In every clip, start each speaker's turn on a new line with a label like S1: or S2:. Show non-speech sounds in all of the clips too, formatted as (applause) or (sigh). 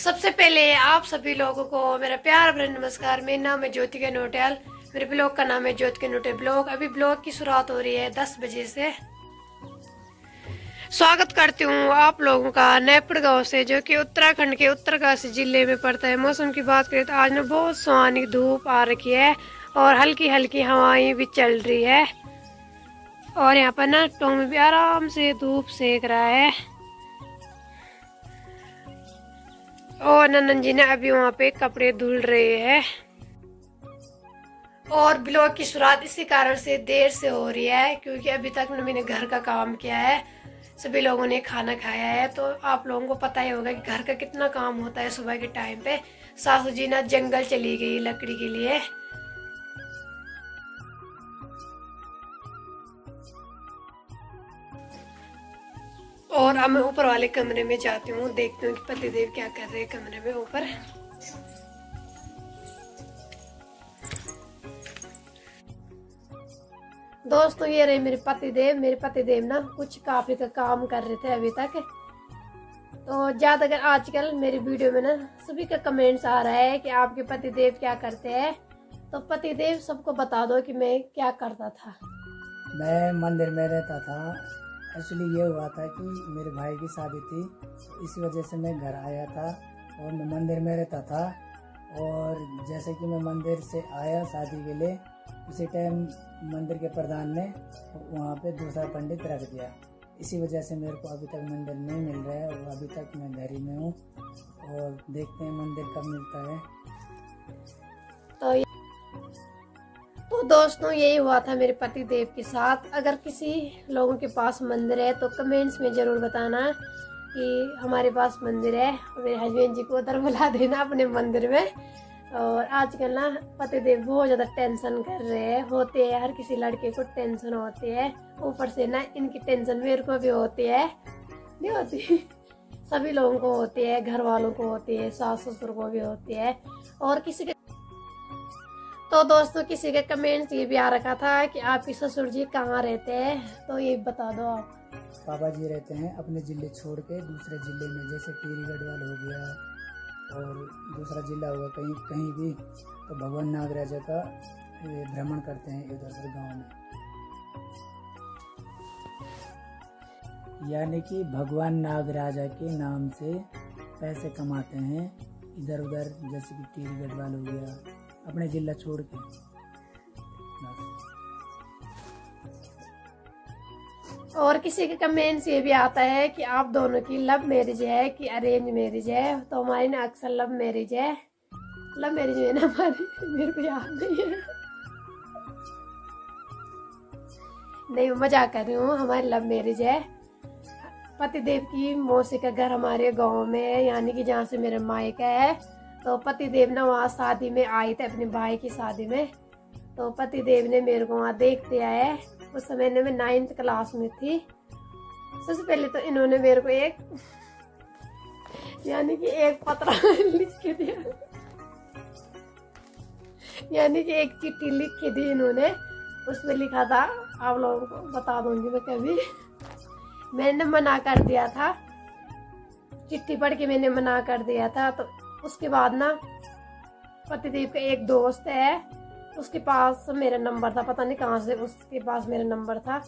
S1: सबसे पहले आप सभी लोगों को मेरा प्यार भरा नमस्कार। मेरा नाम है ज्योति के नोटेल मेरे ब्लॉग का नाम है ज्योति के नोटेल ब्लॉग। अभी ब्लॉग की शुरुआत हो रही है दस बजे से। स्वागत करती हूँ आप लोगों का नेपड़ गाँव से, जो कि उत्तराखंड के उत्तरकाशी ज़िले में पड़ता है। मौसम की बात करें तो आज ना बहुत सुहानी धूप आ रखी है और हल्की हल्की हवाएँ भी चल रही है। और यहाँ पर ना टोमी भी आराम से धूप सेक रहा है। और नंदन जी ने अभी वहाँ पे कपड़े धुल रहे हैं। और ब्लॉग की शुरुआत इसी कारण से देर से हो रही है, क्योंकि अभी तक मैंने घर का काम किया है। सभी लोगों ने खाना खाया है तो आप लोगों को पता ही होगा कि घर का कितना काम होता है सुबह के टाइम पे। सासू जी ना जंगल चली गई लकड़ी के लिए। और अब मैं ऊपर वाले कमरे में जाती हूँ, देखती हूँ कि पतिदेव क्या कर रहे हैं कमरे में ऊपर। दोस्तों, ये रहे मेरे पतिदेव। मेरे पतिदेव ना कुछ काफ़ी का काम कर रहे थे अभी तक। तो ज़्यादातर आजकल मेरी वीडियो में ना सभी का कमेंट्स आ रहा है कि आपके पतिदेव क्या करते हैं तो पतिदेव सबको बता दो कि मैं क्या करता था।
S2: मैं मंदिर में रहता था। एक्चुअली ये हुआ था कि मेरे भाई की शादी थी इस वजह से मैं घर आया था और मैं मंदिर में रहता था। और जैसे कि मैं मंदिर से आया शादी के लिए, उसी टाइम मंदिर के प्रधान ने वहाँ पे दूसरा पंडित रख दिया। इसी वजह से मेरे को अभी तक मंदिर नहीं मिल रहा है और अभी तक मैं घर ही में हूँ। और देखते हैं मंदिर कब मिलता है।
S1: तो तो दोस्तों, यही हुआ था मेरे पति देव के साथ। अगर किसी लोगों के पास मंदिर है तो कमेंट्स में ज़रूर बताना कि हमारे पास मंदिर है। मेरे हस्बैंड जी को उधर (laughs) बुला देना अपने मंदिर में। और आजकल ना, पति देव बहुत ज़्यादा टेंशन कर रहे हैं। होते हैं, हर किसी लड़के को टेंशन होती है। ऊपर से ना, इनकी टेंशन मेरे को भी होती है। नहीं होती? (laughs) सभी लोगों को होती है घर वालों को होती है, सास ससुर को भी होती है। और किसी के तो दोस्तों, किसी के कमेंट्स ये भी आ रखा था कि आपके ससुर जी कहाँ रहते हैं? तो ये बता दो आप।
S2: पापा जी रहते हैं अपने ज़िले छोड़ के दूसरे ज़िले में, जैसे टीरी गढ़वाल हो गया और दूसरा जिला हुआ कहीं कहीं भी तो भगवान नागराजा का भ्रमण करते हैं इधर उधर गाँव में। यानी कि भगवान नागराजा के नाम से पैसे कमाते हैं इधर उधर, जैसे कि टीर गढ़वाल हो गया अपने जिला छोड़ के।
S1: और किसी के कमेंट्स ये भी आता है कि आप दोनों की लव मैरिज है कि अरेंज मैरिज है? तो हमारी ना अक्सर लव मैरिज है। लव मैरिज है ना हमारी मेरे को याद नहीं है। नहीं मज़ाक कर रही हूँ। हमारी लव मैरिज है। पतिदेव की मौसी का घर हमारे गाँव में है, यानी कि जहाँ से मेरे मायका है। तो पतिदेव ना वहाँ शादी में आई थे, अपने भाई की शादी में। तो पतिदेव ने मेरे को वहाँ देखते आए। उस समय ने मैं नाइन्थ क्लास में थी। सबसे पहले तो इन्होंने मेरे को एक, यानी कि एक पत्र लिख के दिया। यानी कि एक चिट्ठी लिख के दी इन्होंने। उसमें लिखा था, आप लोगों को बता दूँगी मैं कभी। मैंने मना कर दिया था। चिट्ठी पढ़ के मैंने मना कर दिया था तो उसके बाद ना पतिदेव का एक दोस्त है, उसके पास मेरा नंबर था, पता नहीं कहाँ से उसके पास मेरा नंबर था।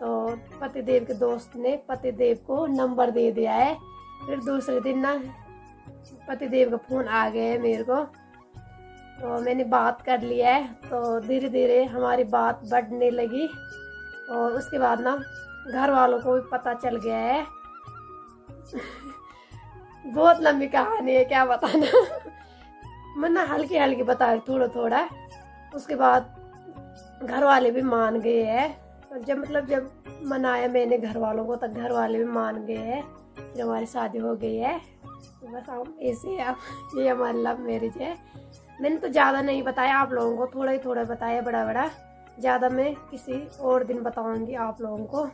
S1: तो पतिदेव के दोस्त ने पतिदेव को नंबर दे दिया है। फिर दूसरे दिन ना पतिदेव का फ़ोन आ गया है मेरे को। तो मैंने बात कर लिया है तो धीरे धीरे हमारी बात बढ़ने लगी। और उसके बाद ना घर वालों को भी पता चल गया है। बहुत लंबी कहानी है, क्या बताना? मैं ना हल्की हल्की बता रही थोड़ा थोड़ा उसके बाद घर वाले भी मान गए हैं। जब मतलब जब मनाया मैंने घर वालों को, तब घर वाले भी मान गए हैं, जब हमारी शादी हो गई है। तो बस हम ऐसे आप ये हमारी लव मैरिज है। मैंने तो ज़्यादा नहीं बताया आप लोगों को, थोड़ा ही थोड़ा बताया बड़ा बड़ा ज़्यादा मैं किसी और दिन बताऊँगी आप लोगों को।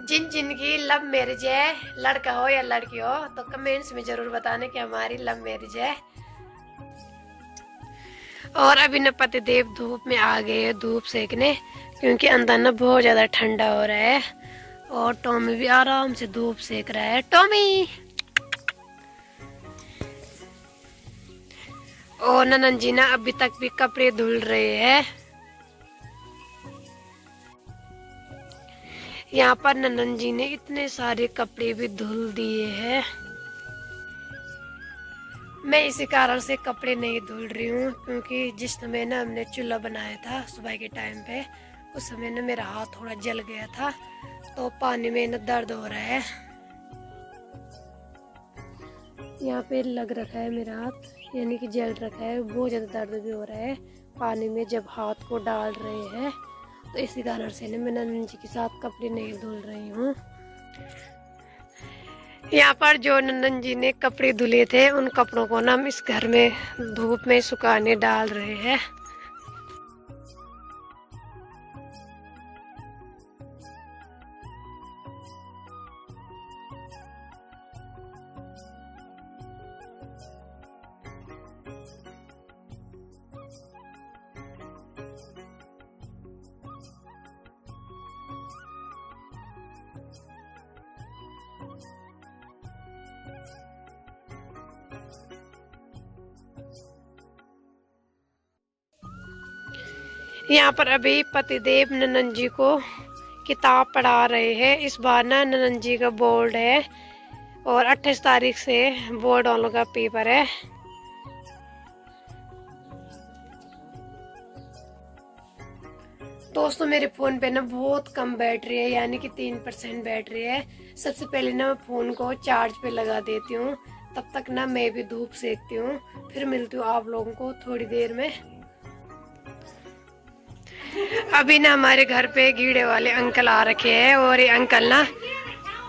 S1: जिन जिनकी लव मैरिज है, लड़का हो या लड़की हो तो कमेंट्स में ज़रूर बताने कि हमारी लव मैरिज है। और अभी न पति देव धूप में आ गए हैं, धूप सेकने, क्योंकि अंदर न बहुत ज़्यादा ठंडा हो रहा है। और टॉमी भी आराम से धूप सेक रहा है। टॉमी और ननन जी ना अभी तक भी कपड़े धुल रहे हैं। यहाँ पर ननन जी ने इतने सारे कपड़े भी धुल दिए हैं। मैं इसी कारण से कपड़े नहीं धुल रही हूँ, क्योंकि जिस समय ना हमने चूल्हा बनाया था सुबह के टाइम पे, उस समय ना मेरा हाथ थोड़ा जल गया था तो पानी में ना दर्द हो रहा है। यहाँ पे लग रखा है मेरा हाथ, यानी कि जल रखा है, बहुत ज़्यादा दर्द भी हो रहा है। पानी में जब हाथ को डाल रहे हैं तो इसी कारण से मैं नंदन जी के साथ कपड़े नहीं धुल रही हूँ। यहाँ पर जो नंदन जी ने कपड़े धुले थे, उन कपड़ों को ना हम इस घर में धूप में सुखाने डाल रहे हैं। यहाँ पर अभी पतिदेव ननन जी को किताब पढ़ा रहे हैं। इस बार ना ननन जी का बोर्ड है और अट्ठाईस तारीख से बोर्ड वालों का पेपर है। दोस्तों, मेरे फ़ोन पे ना बहुत कम बैटरी है, यानी कि तीन परसेंट बैटरी है। सबसे पहले ना मैं फ़ोन को चार्ज पे लगा देती हूँ। तब तक ना मैं भी धूप सेकती हूँ। फिर मिलती हूँ आप लोगों को थोड़ी देर में। अभी ना हमारे घर पे गीड़े वाले अंकल आ रखे हैं और ये अंकल ना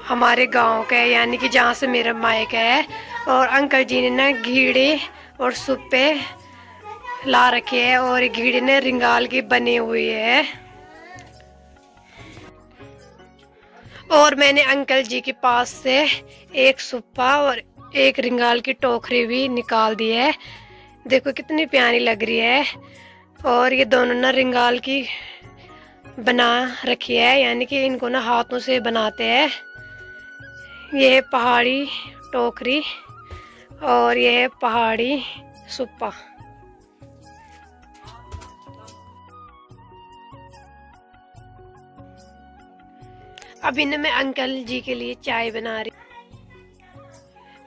S1: हमारे गाँव के यानी कि जहाँ से मेरा मायका है। और अंकल जी ने ना गीड़े और सुप्पे ला रखे हैं और घीड़े ने रिंगाल की बनी हुई है। और मैंने अंकल जी के पास से एक सुप्पा और एक रिंगाल की टोकरी भी निकाल दी है। देखो कितनी प्यारी लग रही है। और ये दोनों ना रिंगाल की बना रखी है, यानी कि इनको ना हाथों से बनाते हैं। ये है पहाड़ी टोकरी और ये है पहाड़ी सुप्पा। अभी ना मैं अंकल जी के लिए चाय बना रही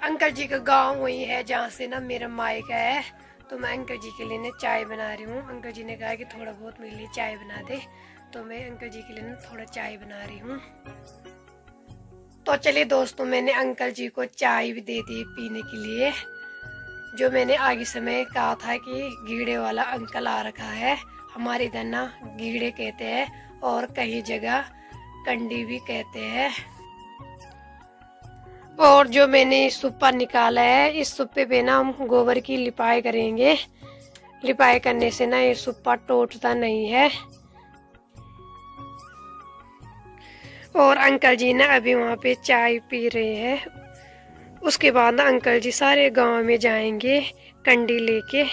S1: अंकल जी का गाँव वही है, जहाँ से ना मेरा मायका है। तो मैं अंकल जी के लिए ना चाय बना रही हूँ। अंकल जी ने कहा कि थोड़ा बहुत मेरे लिए चाय बना दे। तो मैं अंकल जी के लिए ना थोड़ा चाय बना रही हूँ। तो चलिए दोस्तों, मैंने अंकल जी को चाय भी दे दी पीने के लिए। जो मैंने आगे समय कहा था कि गीड़े वाला अंकल आ रखा है। हमारे इधर ना गीड़े कहते हैं और कई जगह कंडी भी कहते हैं। और जो मैंने सुप्पा निकाला है, इस सुप्पे पे ना हम गोबर की लिपाई करेंगे। लिपाई करने से ना ये सुप्पा टूटता नहीं है। और अंकल जी ना अभी वहाँ पे चाय पी रहे हैं। उसके बाद ना अंकल जी सारे गाँव में जाएँगे कंडी लेके।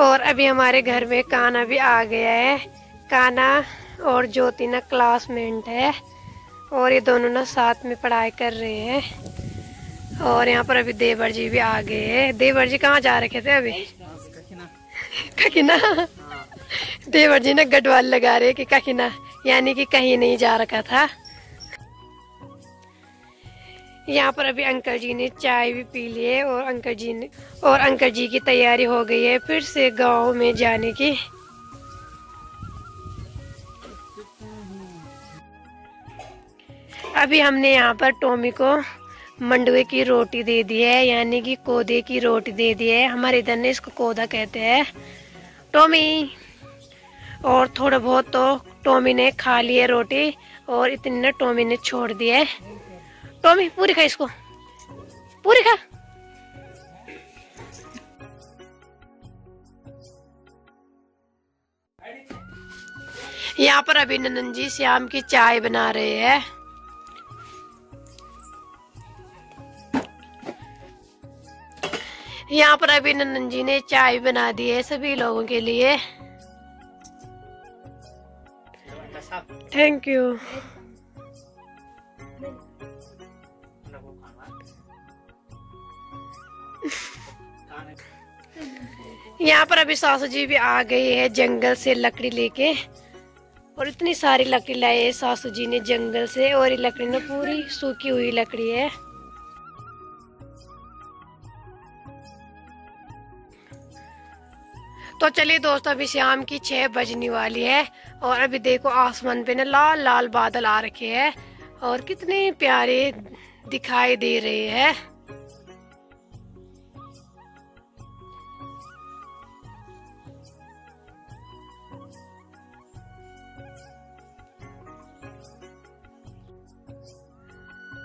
S1: और अभी हमारे घर में काना भी आ गया है। काना और ज्योति ना क्लासमेट है। और ये दोनों ना साथ में पढ़ाई कर रहे हैं। और यहाँ पर अभी देवर जी भी आ गए हैं। देवर जी कहाँ जा रखे थे अभी? कखिना। देवर जी ने गडवाल लगा रहे कि कखिना, यानी कि कहीं नहीं जा रखा था। यहाँ पर अभी अंकल जी ने चाय भी पी ली है और अंकल जी ने, और अंकल जी की तैयारी हो गई है फिर से गाँव में जाने की। अभी हमने यहाँ पर टोमी को मंडवे की रोटी दे दी है, यानी कि कोदे की रोटी दे दी है। हमारे इधर ने इसको कोदा कहते हैं। टोमी, और थोड़ा बहुत तो टोमी ने खा ली है रोटी, और इतनी ना टोमी ने छोड़ दी है। टोमी, पूरी खा इसको। पूरी खा। यहाँ पर अभी नंदन जी श्याम की चाय बना रहे हैं। यहाँ पर अभी नंदन जी ने चाय बना दी है सभी लोगों के लिए। थैंक यू यहाँ पर अभी सासू जी भी आ गई है जंगल से लकड़ी लेके। और इतनी सारी लकड़ी लाई है सासू जी ने जंगल से और ये लकड़ी ना पूरी सूखी हुई लकड़ी है। तो चलिए दोस्तों, अभी शाम की छह बजने वाली है और अभी देखो आसमान पे ना लाल लाल बादल आ रखे हैं और कितने प्यारे दिखाई दे रहे हैं।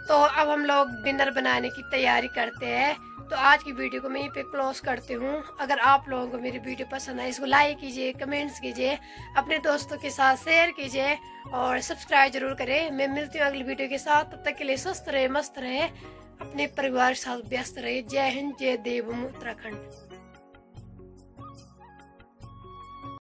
S1: तो अब हम लोग डिनर बनाने की तैयारी करते हैं। तो आज की वीडियो को मैं यहीं पे क्लोज करती हूँ। अगर आप लोगों को मेरी वीडियो पसंद आए इसको लाइक कीजिए कमेंट्स कीजिए, अपने दोस्तों के साथ शेयर कीजिए और सब्सक्राइब ज़रूर करें। मैं मिलती हूँ अगली वीडियो के साथ। तब तक के लिए स्वस्थ रहे, मस्त रहे, अपने परिवार के साथ व्यस्त रहे। जय हिंद, जय देव उत्तराखंड।